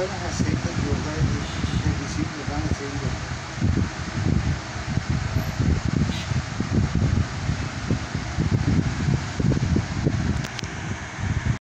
maior receita de hoje.